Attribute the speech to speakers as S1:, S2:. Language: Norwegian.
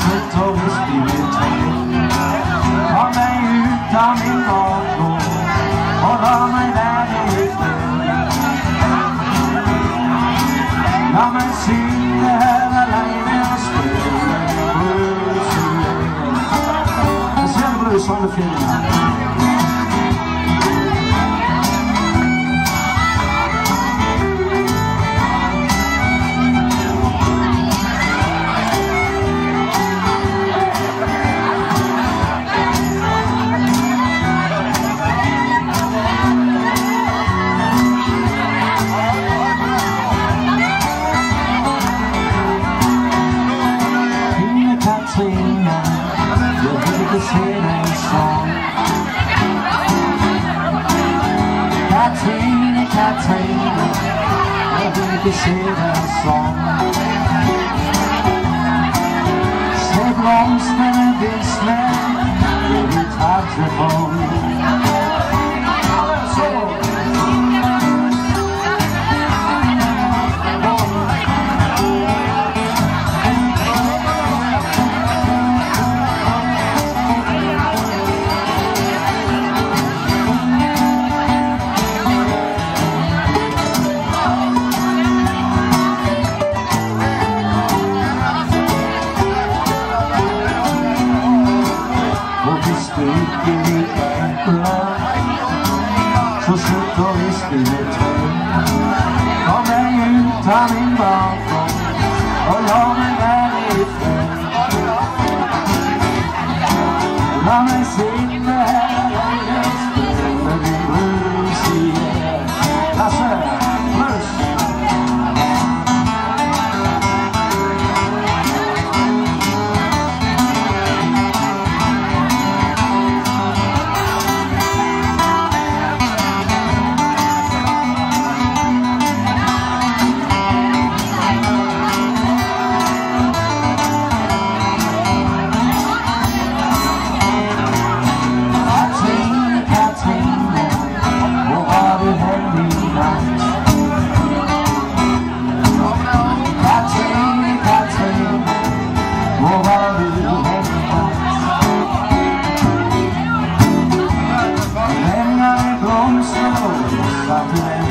S1: slutt å huske ut. Ta meg ut av min bakgård og la meg være ute. La meg synge her aleine og spille blues. Jeg ser blues alle finner. this healing song Katrina, Katrina I think this healing song So long standing snare With a touch home så være i fred. La meg satte